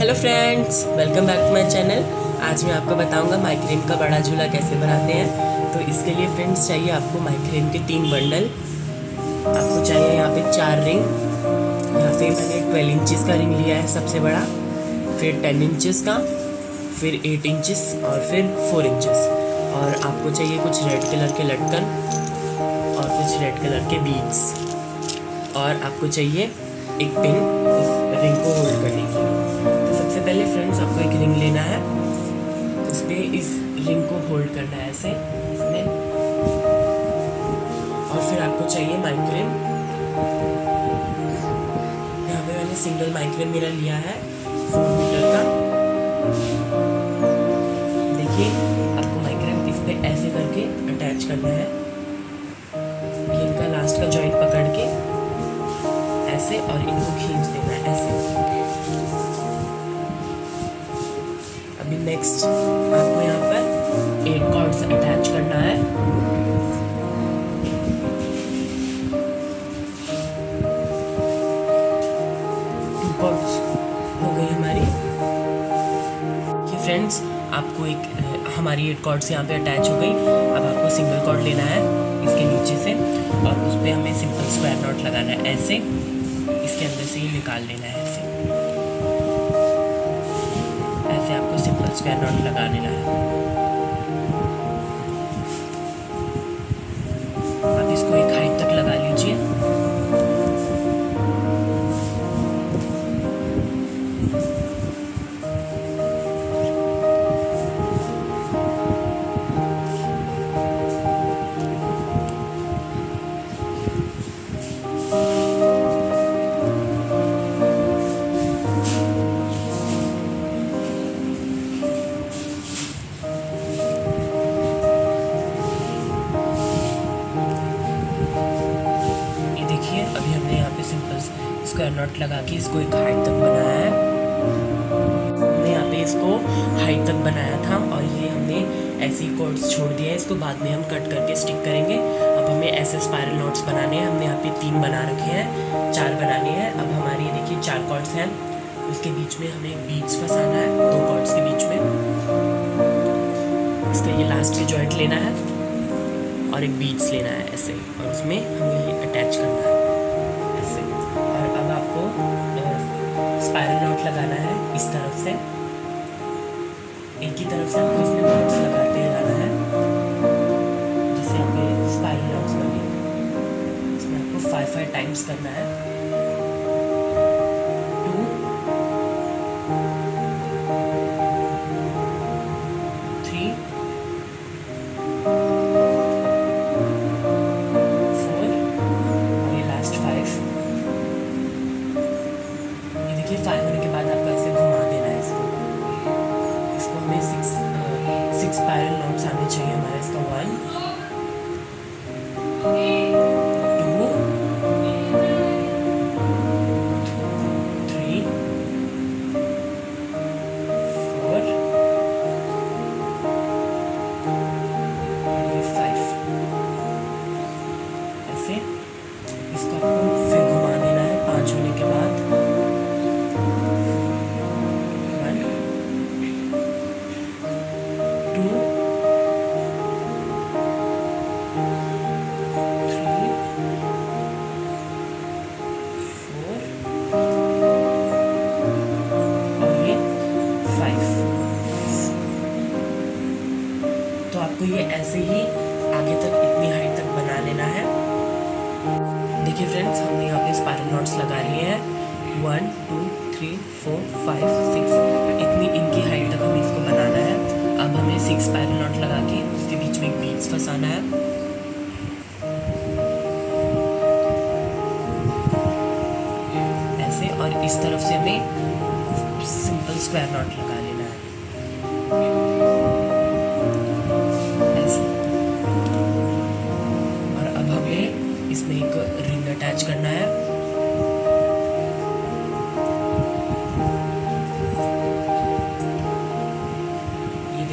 Hello friends welcome back to my channel आज मैं आपको बताऊँगा माइग्रेन का बड़ा झूला कैसे बनाते हैं। तो इसके लिए फ्रेंड्स चाहिए आपको माइग्रेन के तीन बंडल आपको चाहिए यहाँ पे चार रिंग यहाँ पे मैंने ट्वेल्व इंचज़ का रिंग लिया है सबसे बड़ा। फिर टेन इंचज़ का, फिर एट इंचज़ और फिर फोर इंचज़ और आपको चाहिए कुछ रेड कलर के लटकन और कुछ रेड कलर के बीड्स और आपको चाहिए एक पिन रिंग को होल्ड करने की पहले फ्रेंड्स आपको एक रिंग लेना है। उस पर इस रिंग को होल्ड करना है ऐसे, इसमें। और फिर आपको चाहिए माइक्रेन यहाँ पे मैंने सिंगल माइक्रेन मेरा लिया है फोर मीटर का। देखिए, आपको माइक्रेन इस पर ऐसे करके अटैच करना है। ये इनका लास्ट का जॉइंट पकड़ के, ऐसे और इनको खींच देना है, ऐसे। नेक्स्ट आपको यहाँ पर एट कॉर्ड्स अटैच करना है। टू कॉर्ड्स हो गई हमारी। फ्रेंड्स आपको एक, हमारी एट कॉर्ड्स यहाँ पे अटैच हो गई। अब आपको सिंगल कॉर्ड लेना है इसके नीचे से और उस पर हमें सिंपल स्क्वायर नॉट लगाना है ऐसे। इसके अंदर से ही निकाल लेना है। स्क्वायर नॉट लगा। लेना है आप इसको एक इसको बाद में हम कट करके स्टिक करेंगे। अब हमें ऐसे स्पायरल नोट्स बनाने हैं। हमने यहाँ पे तीन बना रखे हैं, चार बनाने हैं। अब हमारी ये देखिए चार कॉर्ड्स हैं। उसके बीच में हमें बीड्स फंसाना है, दो कॉर्ड्स के बीच में। इसका ये लास्ट के जॉइंट लेना है और एक बीड्स लेना है ऐसे। और उसमें हमें ये अटैच करना है, ऐसे। और अब आपको स्पायरल नॉट लगाना है इस तरफ़ से। एक ही तरफ़ से आपको इसमें फाइव टाइम्स करना है।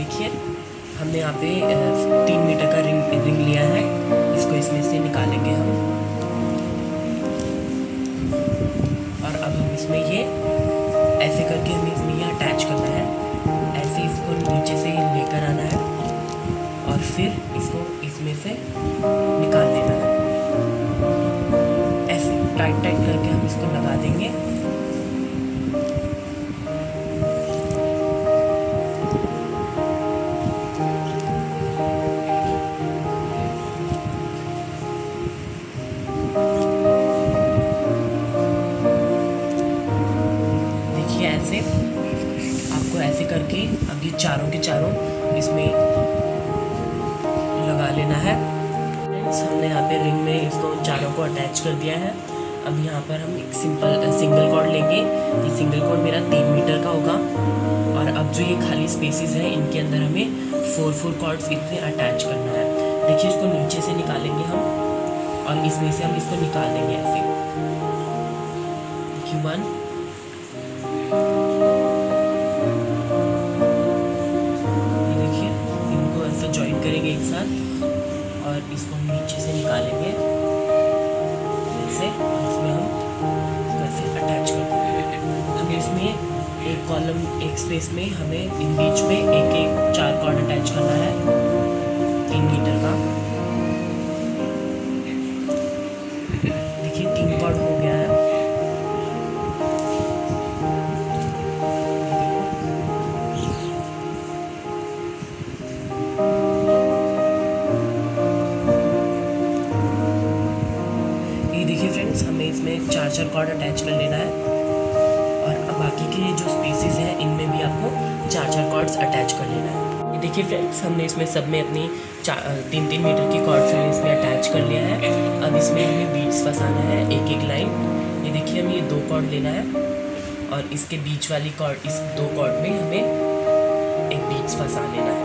देखिए, हमने यहाँ पे तीन मीटर का रिंग रिंग लिया है। इसको इसमें से निकालेंगे हम। और अब हम इसमें ये, ऐसे करके हमें इसमें ये अटैच करना है। ऐसे इसको नीचे से लेकर आना है। और फिर इसको इसमें से निकाल देना चारों के चारों इसमें लगा लेना है। फ्रेंड्स हमने यहाँ पे रिंग में इसको चारों को अटैच कर दिया है। अब यहाँ पर हम एक सिंपल सिंगल कॉर्ड लेंगे। ये सिंगल कॉर्ड मेरा तीन मीटर का होगा। और अब जो ये खाली स्पेसेस हैं, इनके अंदर हमें फोर फोर कॉर्ड्स इतने अटैच करना है। देखिए, इसको नीचे से निकालेंगे हम। और इसमें से हम इसको निकाल देंगे ऐसे। देखिए वन इसमें चार चार कॉर्ड अटैच कर लेना है। और बाकी के जो स्पेसेस हैं, इनमें भी आपको चार चार कॉर्ड्स अटैच कर लेना है। देखिए फ्रेंड्स हमने इसमें सब में अपनी तीन तीन मीटर की कॉर्ड्स हमने इसमें अटैच कर लिया है। अब इसमें हमें बीट्स फंसाना है, एक एक लाइन ये देखिए हमें ये दो कॉर्ड लेना है। और इसके बीच वाली कॉर्ड इस दो कॉर्ड में हमें एक बीट्स फंसा लेना है।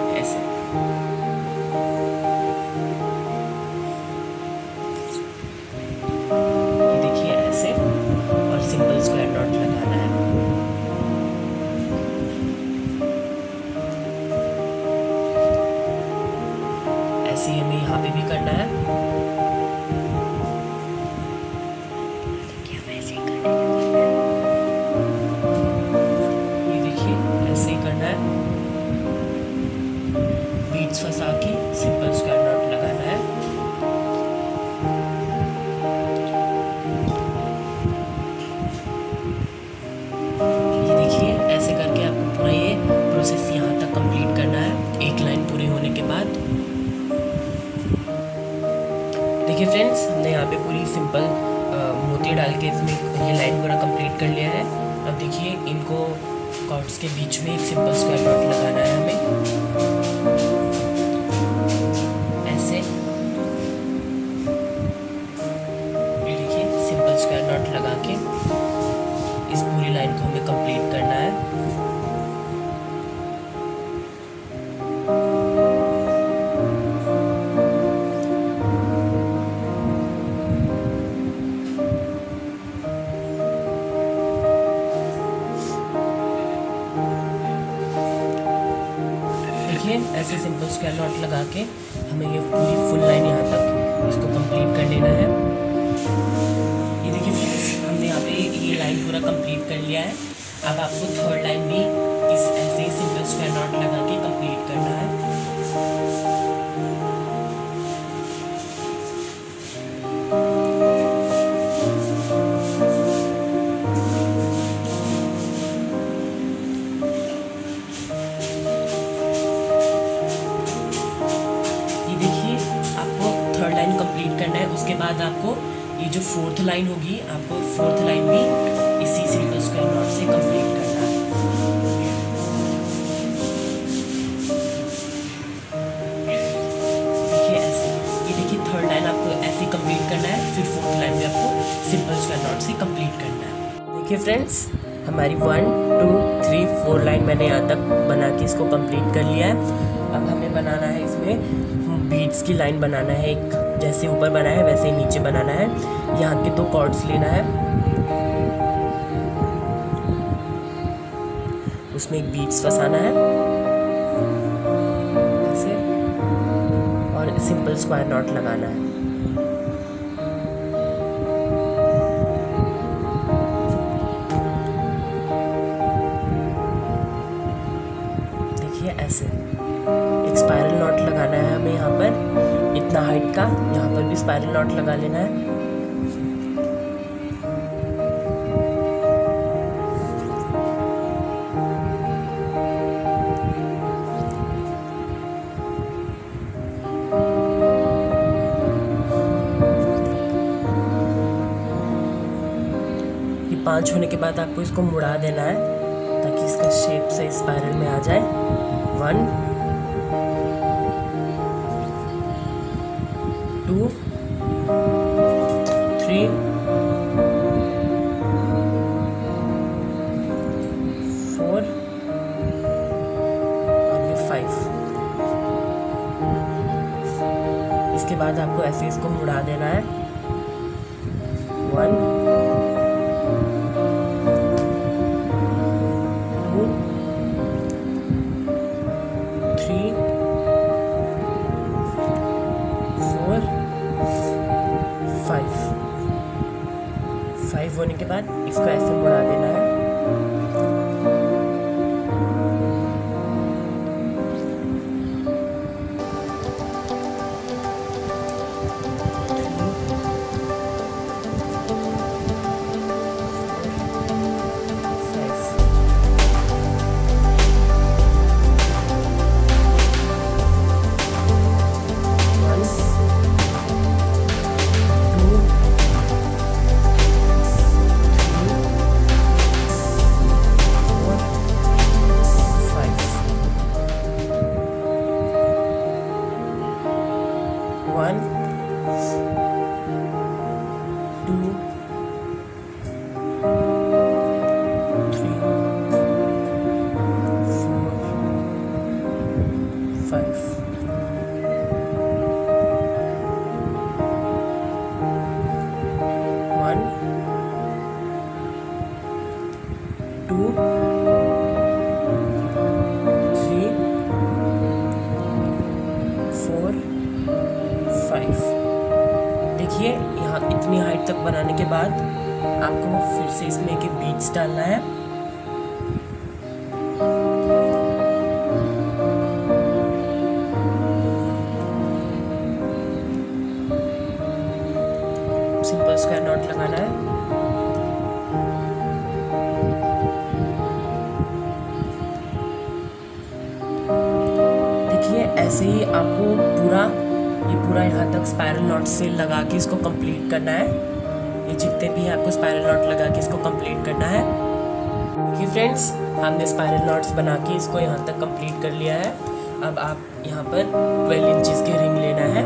देखिए, ऐसे सिंपल स्क्वायर नॉट लगा के हमें ये पूरी फुल लाइन यहाँ तक इसको कंप्लीट कर लेना है। ये देखिए फ्रेंड्स हमने यहाँ पे ये लाइन पूरा कंप्लीट कर लिया है। अब आपको थर्ड लाइन भी इस ऐसे ही सिंपल स्क्वायर नॉट लगा के कंप्लीट करना है। बाद आपको ये जो फोर्थ लाइन होगी, आपको फोर्थ लाइन भी इसी सिंपल स्क्वायर नॉट से कंप्लीट करना है। देखिए, ऐसे ये देखिए थर्ड लाइन आपको ऐसे कंप्लीट करना है, फिर फोर्थ लाइन भी आपको सिंपल स्क्वायर नॉट से कंप्लीट करना है। देखिए फ्रेंड्स हमारी one two three four line मैंने यहाँ तक बना के इसको कंप्लीट कर लिया है। अब हमें बनाना है इसमें बीट्स की लाइन बनाना है एक। जैसे ऊपर बना है, वैसे ही नीचे बनाना है। यहाँ के दो कॉर्ड्स लेना है। उसमें एक बीड्स फंसाना है। और सिंपल स्क्वायर नॉट लगाना है। देखिए ऐसे। एक स्पाइरल नॉट लगाना है हमें यहाँ पर। इतना हाइट का। यहाँ पर भी स्पायरल नॉट लगा लेना है। पाँच होने के बाद आपको इसको मुड़ा देना है, ताकि इसका शेप से स्पायरल में आ जाए। वन ऐसे इसको मुड़ा देना है। वन फाइव होने के बाद इसको ऐसे मुड़ा देना है। डालना है। सिंपल स्क्वायर नॉट लगाना है। देखिए, ऐसे ही आपको पूरा, ये पूरा यहाँ तक स्पायरल नॉट से लगा के इसको कंप्लीट करना है। ये जितने भी हैं, आपको स्पायरल नॉट लगा के इसको कंप्लीट करना है। देखिए फ्रेंड्स हमने स्पायरल नॉट्स बना के इसको यहाँ तक कंप्लीट कर लिया है। अब आप यहाँ पर ट्वेल्व इंचज़ के रिंग लेना है।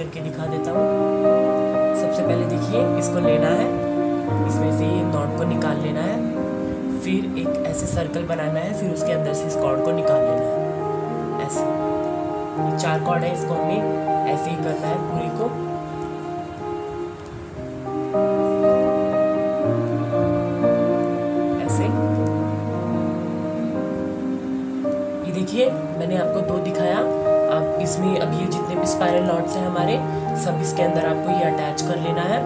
करके दिखा देता हूँ। सबसे पहले देखिए, इसको लेना है। इसमें से ये नॉट को निकाल लेना है। फिर एक ऐसे सर्कल बनाना है, फिर उसके अंदर से इस कॉर्ड को निकाल लेना है। ऐसे। ये चार कॉर्ड है इसको हमें ऐसे ही करना है, पूरी को। भी हैं हमारे, सब इसके अंदर आपको ये अटैच कर लेना है।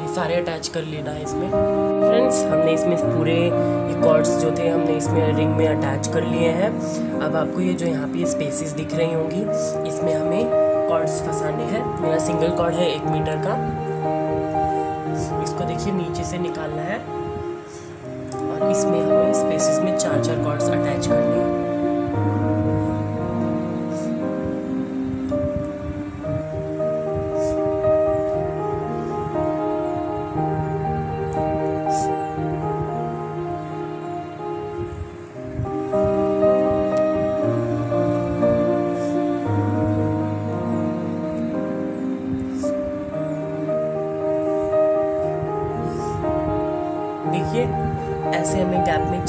ये सारे अटैच कर लेना है इसमें। फ्रेंड्स हमने इसमें पूरे ये कॉर्ड्स जो थे, हमने इसमें रिंग में अटैच कर लिए हैं। अब आपको ये जो यहाँ पे स्पेसेस दिख रही होंगी, इसमें हमें कॉर्ड्स फंसाने हैं। मेरा सिंगल कॉर्ड है एक मीटर का। इसको देखिए, नीचे से निकालना है। और इसमें हमें स्पेसेस में चार चार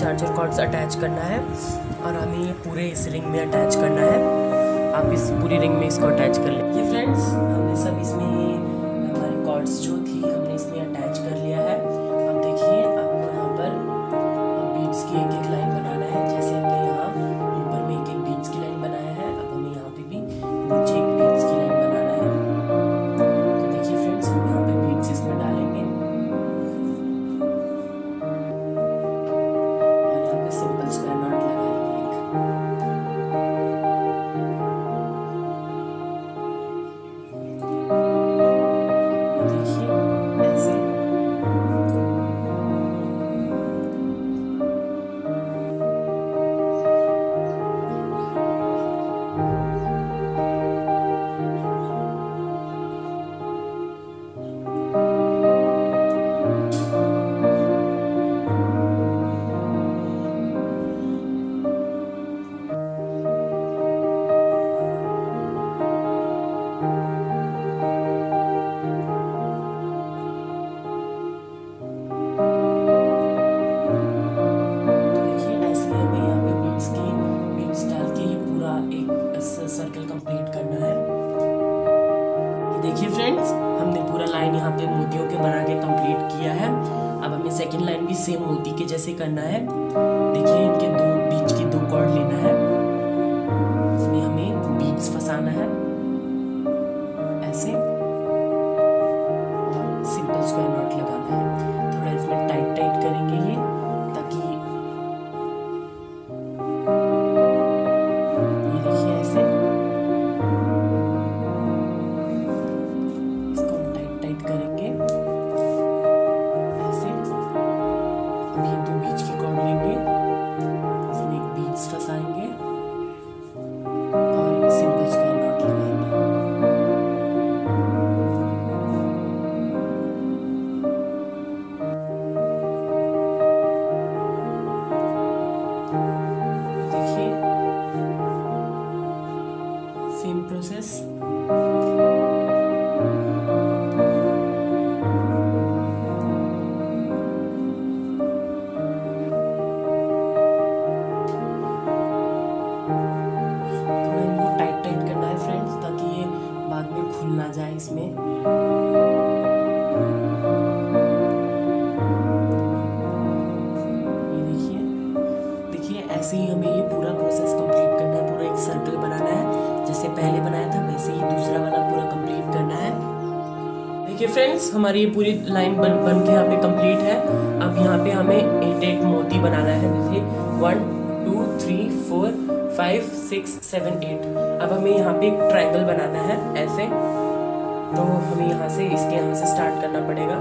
चार्जर कॉर्ड्स अटैच करना है और हमें ये पूरे इस रिंग में अटैच करना है। आप इस पूरी रिंग में इसको अटैच कर लें। फ्रेंड्स, हमने सब इसमें हमारी ये पूरी लाइन बन बन के यहाँ पे कंप्लीट है। अब यहाँ पे हमें एट एट मोती बनाना है। जैसे one two three four five six seven eight अब हमें यहाँ पे एक ट्राइंगल बनाना है ऐसे। तो हमें यहाँ से, इसके यहाँ से स्टार्ट करना पड़ेगा।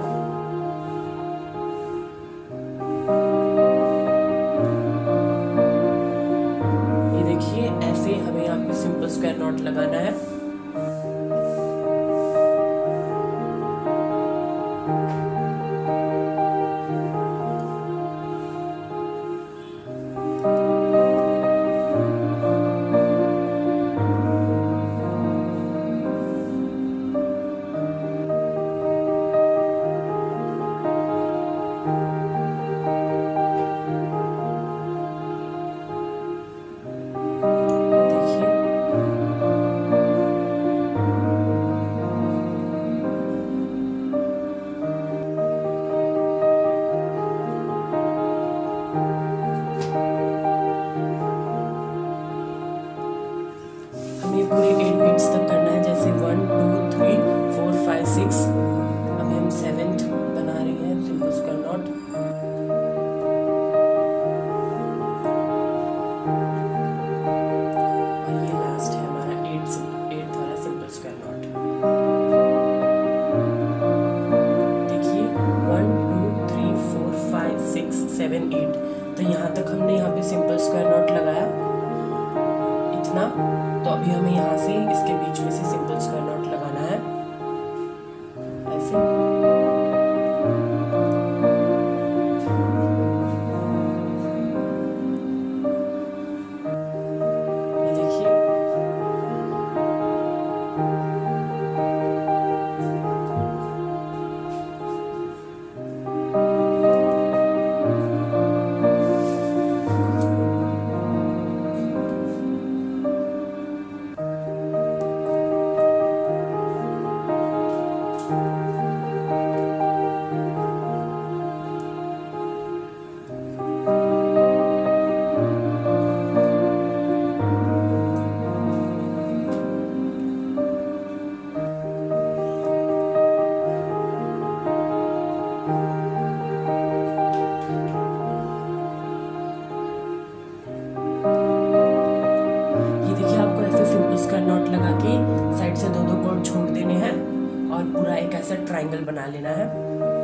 ये देखिए, ऐसे हमें यहाँ पे सिंपल स्क्वायर नॉट लगाना है। सेवन एट तो यहाँ तक हमने यहाँ पे सिंपल स्क्वायर नॉट लगाया। इतना। तो अभी हमें यहाँ से इसके बीच में से सिंपल स्क्वायर नॉट ट्राइंगल बना लेना है।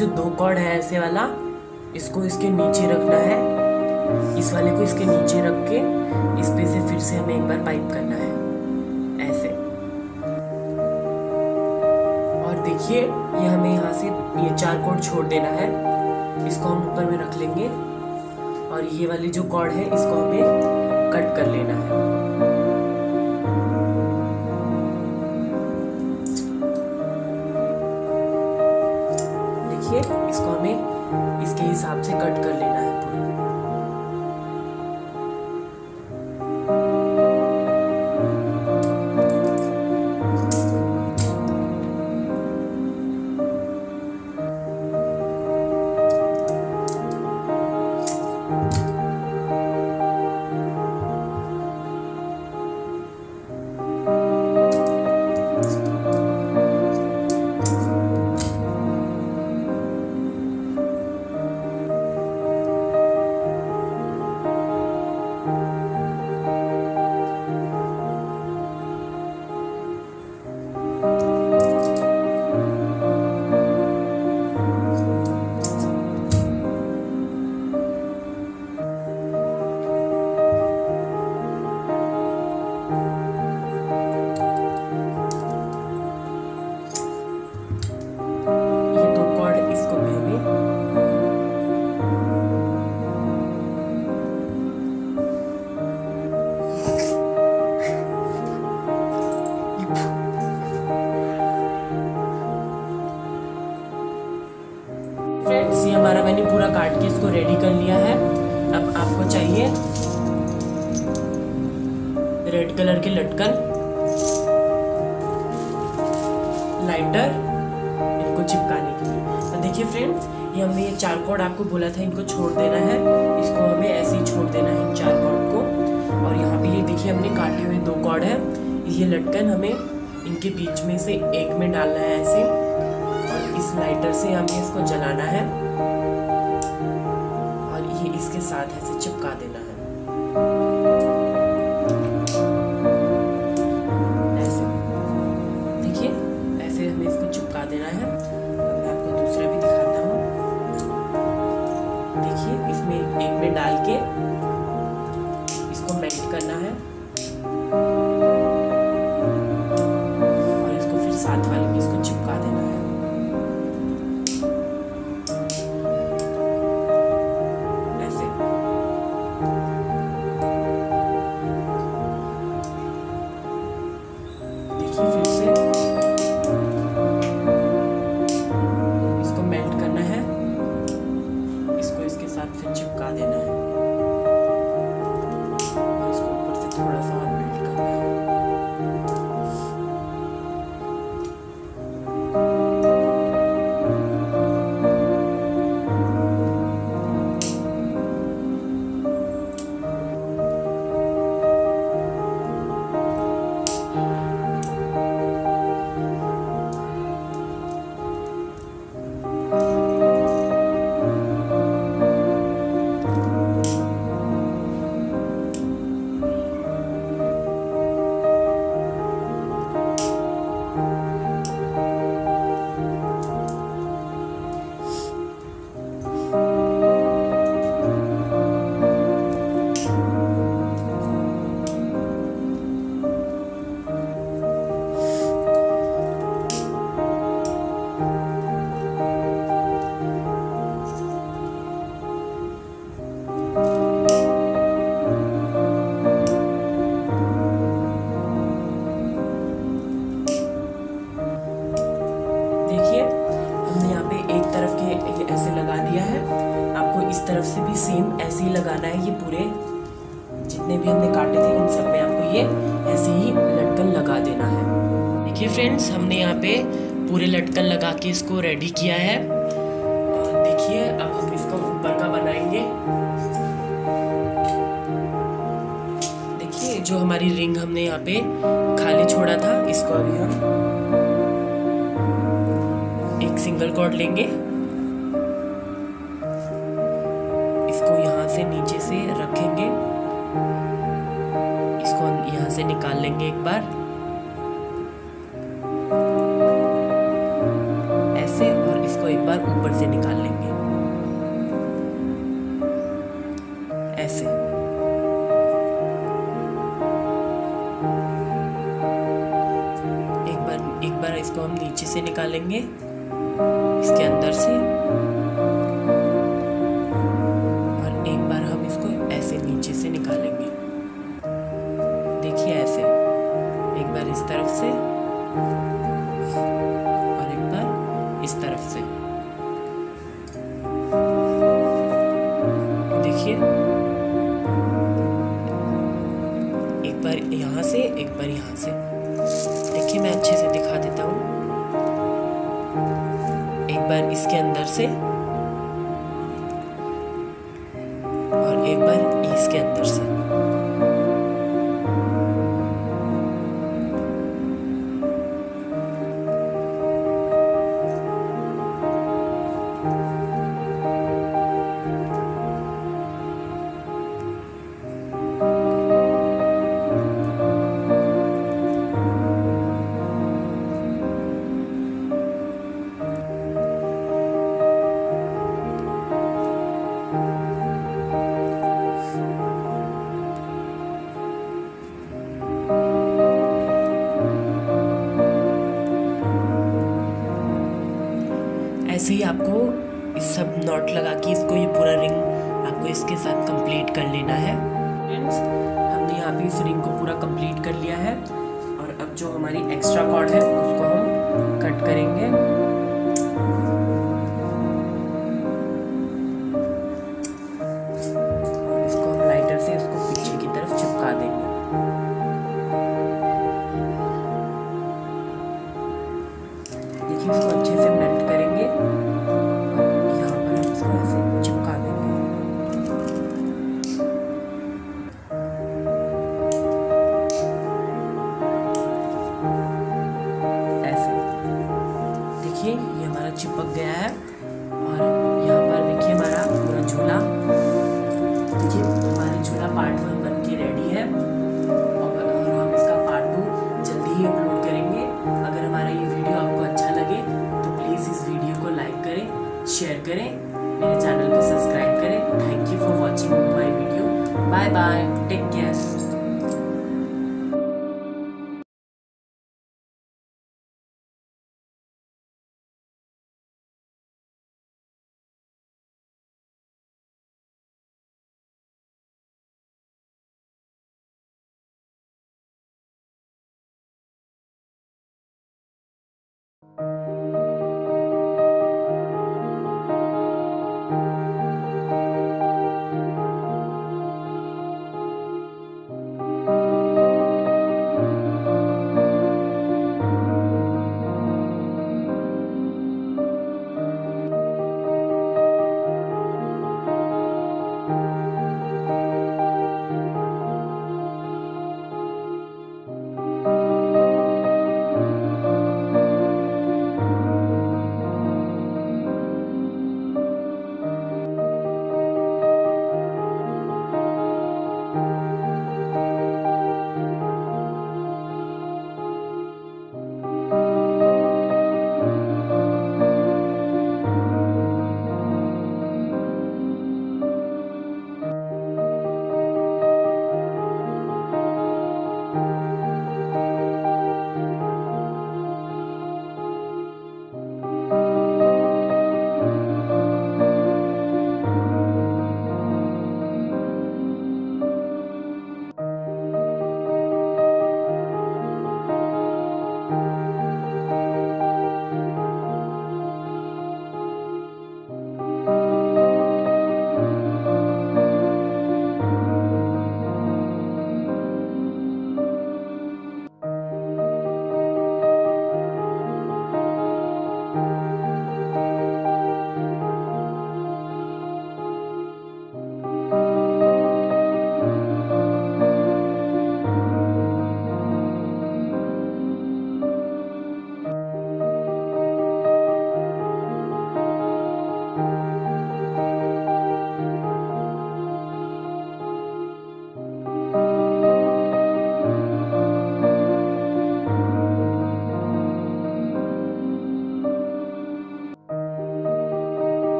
जो दो कॉर्ड है ऐसे वाला, इसको इसके नीचे रखना है। इस वाले को इसके नीचे रख के, इस पे से फिर से हमें एक बार पाइप करना है। ऐसे। और देखिए, ये हमें यहाँ से, ये चार कॉर्ड छोड़ देना है। इसको हम ऊपर में रख लेंगे। और ये वाले जो कॉर्ड है, इसको हमें कट कर लेना है। कर कलर के लटकन लाइटर इनको चिपकाने के लिए। तो देखिए फ्रेंड्स ये हमने ये चार कॉर्ड आपको बोला था, इनको छोड़ देना है। इसको हमें ऐसे ही छोड़ देना है इन चार कॉर्ड को। और यहाँ पे ये देखिए हमने काटे हुए दो कॉर्ड है। ये लटकन हमें इनके बीच में से एक में डालना है ऐसे। और इस लाइटर से हमें इसको जलाना है। के इसको रेडी किया है। देखिए, अब हम इसको ऊपर का बनाएँगे। देखिए, जो हमारी रिंग हमने यहाँ पे खाली छोड़ा था, इसको अभी हम एक सिंगल कॉर्ड लेंगे। निकालेंगे इसके अंदर से। और एक बार हम इसको ऐसे नीचे से निकालेंगे। देखिए ऐसे। एक बार इस तरफ़ से। और एक बार इस तरफ़ से। देखिए। एक बार यहाँ से, एक बार यहाँ से। इसके अंदर से। ऐसे ही आपको इस सब नॉट लगा के इसको ये पूरा रिंग आपको इसके साथ कंप्लीट कर लेना है। फ्रेंड्स हमने यहाँ पे इस रिंग को पूरा कंप्लीट कर लिया है और अब जो हमारी एक्स्ट्रा कॉर्ड है, उसको हम कट करेंगे।